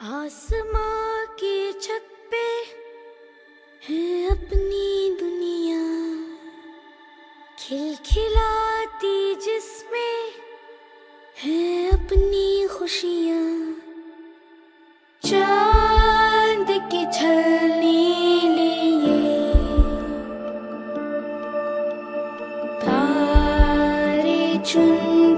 आसमां के छत पे है अपनी दुनिया। खिलखिलाती जिसमें है अपनी खुशियाँ। चाँद के छलने लिए तारे चुन